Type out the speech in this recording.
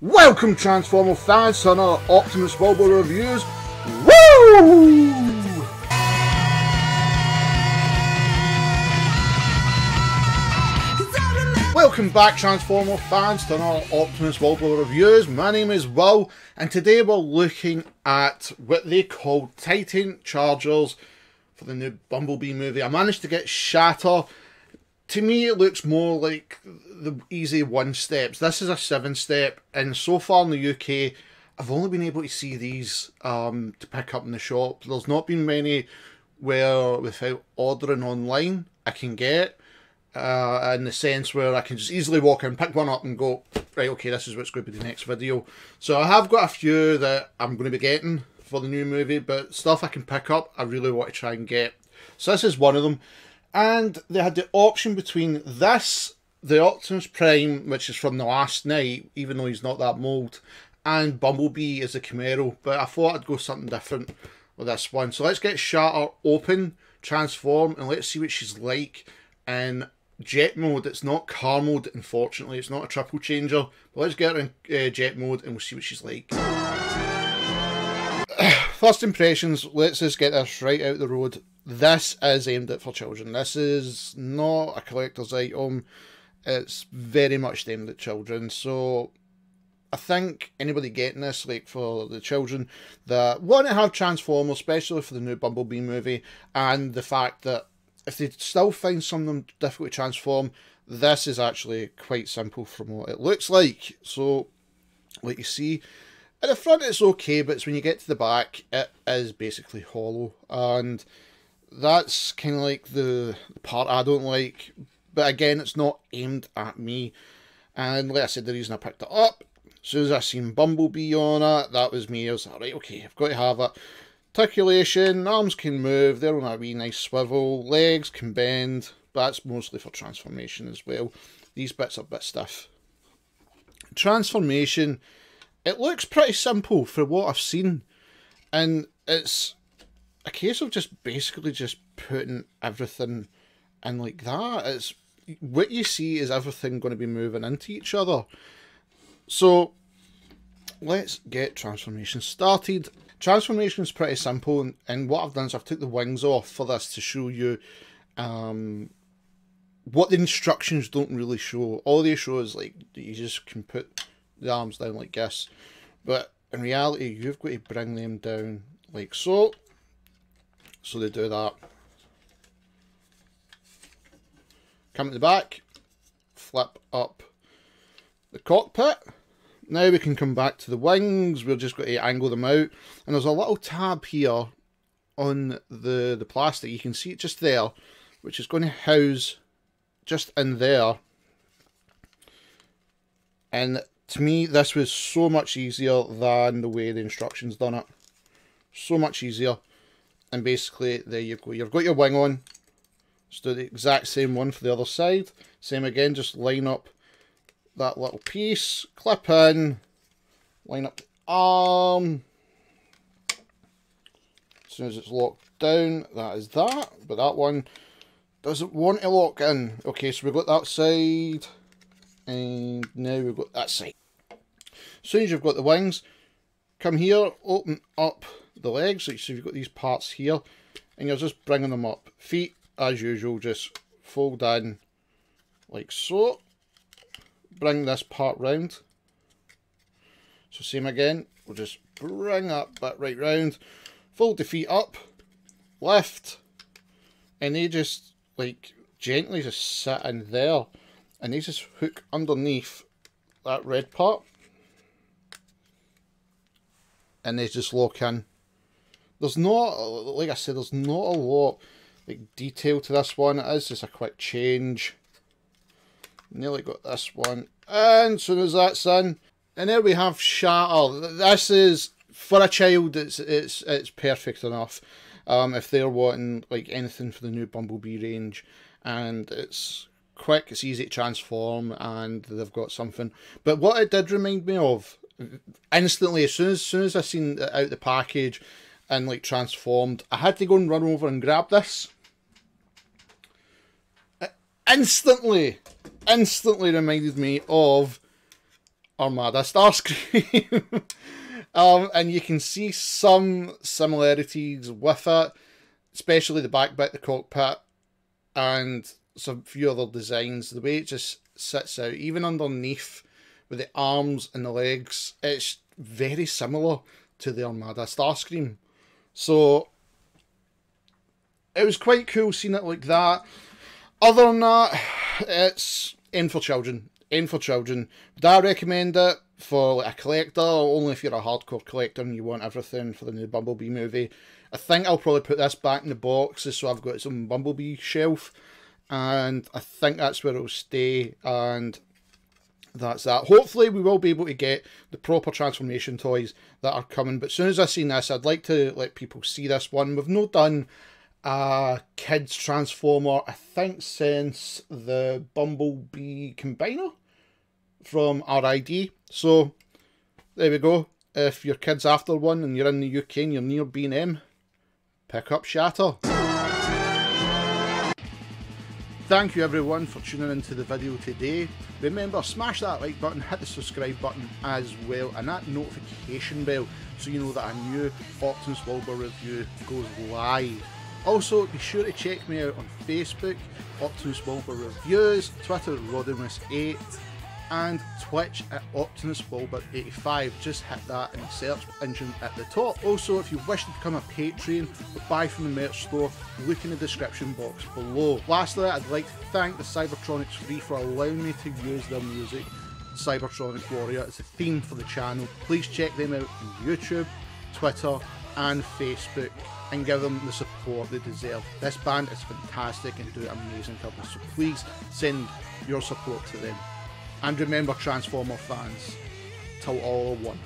Welcome Transformer fans to another Optimus Wilbur reviews. Woo! Welcome back Transformer fans to another Optimus Wilbur reviews. My name is Will and today we're looking at what they call Titan Changers for the new Bumblebee movie. I managed to get Shatter to me it looks more like the easy one steps. This is a seven step, and so far in the UK, I've only been able to see these um, to pick up in the shop. There's not been many where without ordering online I can get. Uh, in the sense where I can just easily walk in, pick one up, and go right. Okay, this is what's going to be the next video. So I have got a few that I'm going to be getting for the new movie, but stuff I can pick up, I really want to try and get. So this is one of them and they had the option between this, the Optimus Prime, which is from the Last Knight, even though he's not that mold, and Bumblebee is a Camaro. But I thought I'd go something different with this one. So let's get Shatter open, transform, and let's see what she's like in jet mode. It's not car mode, unfortunately. It's not a triple changer. But let's get her in uh, jet mode and we'll see what she's like. First impressions, let's just get this right out the road this is aimed at for children. This is not a collector's item. It's very much aimed at children. So I think anybody getting this, like for the children that want to have Transformers, especially for the new Bumblebee movie, and the fact that if they still find some of them difficult to transform, this is actually quite simple from what it looks like. So, like you see, at the front it's okay, but it's when you get to the back, it is basically hollow. And that's kind of like the part I don't like. But again, it's not aimed at me. And like I said, the reason I picked it up, as soon as I seen Bumblebee on it, that was me. I was like, right, okay, I've got to have it. Articulation, arms can move, they're on a wee nice swivel, legs can bend, but that's mostly for transformation as well. These bits are bit stiff. Transformation, it looks pretty simple for what I've seen. And it's a case of just basically just putting everything in like that. It's what you see is everything going to be moving into each other. So let's get transformation started. Transformation is pretty simple, and what I've done is I've took the wings off for this to show you um, what the instructions don't really show. All they show is like you just can put the arms down like this, but in reality you've got to bring them down like so so they do that. Come to the back, flip up the cockpit. Now we can come back to the wings. We're just going to angle them out. And there's a little tab here on the, the plastic. You can see it just there, which is going to house just in there. And to me, this was so much easier than the way the instructions done it. So much easier and basically there you go you've got your wing on just do the exact same one for the other side. Same again just line up that little piece clip in line up the arm. As soon as it's locked down that is that. But that one doesn't want to lock in. Okay so we've got that side and now we've got that side. As soon as you've got the wings come here open up the legs. So you've got these parts here, and you're just bringing them up. Feet, as usual, just fold in like so. Bring this part round. So same again, we'll just bring up that right round, fold the feet up, lift, and they just like gently just sit in there, and they just hook underneath that red part, and they just lock in there's not, like I said, there's not a lot like detail to this one. It is just a quick change. Nearly got this one. And as soon as that's in, and there we have Shatter. This is, for a child, it's it's it's perfect enough. Um, if they're wanting like anything for the new Bumblebee range. And it's quick, it's easy to transform, and they've got something. But what it did remind me of, instantly, as soon as, as soon as I seen out the package, and like transformed. I had to go and run over and grab this. Instantly, instantly reminded me of Armada Starscream. um, and you can see some similarities with it, especially the back bit, the cockpit, and some few other designs. The way it just sits out, even underneath with the arms and the legs, it's very similar to the Armada Starscream. So it was quite cool seeing it like that. Other than that, it's in for children. In for children. Would I recommend it for like a collector? Only if you're a hardcore collector and you want everything for the new Bumblebee movie. I think I'll probably put this back in the boxes so I've got some Bumblebee shelf. And I think that's where it'll stay. And that's that. Hopefully, we will be able to get the proper transformation toys that are coming. But as soon as I seen this, I'd like to let people see this one. We've not done a kids transformer, I think, since the Bumblebee Combiner from RID. So there we go. If your kid's after one and you're in the UK and you're near B&M, pick up Shatter. Thank you everyone for tuning into the video today. Remember, smash that like button, hit the subscribe button as well, and that notification bell so you know that a new Optimus Wilbur review goes live. Also, be sure to check me out on Facebook, Optimus Wilbur Reviews, Twitter, Rodimus8, and Twitch at Optimus Wilbur 85. Just hit that in the search engine at the top. Also, if you wish to become a Patreon or buy from the merch store, look in the description box below. Lastly, I'd like to thank the Cybertronic Spree for allowing me to use their music. Cybertronic Warrior is the theme for the channel. Please check them out on YouTube, Twitter, and Facebook and give them the support they deserve. This band is fantastic and do amazing covers, so please send your support to them. And remember, Transformer fans, till all are one.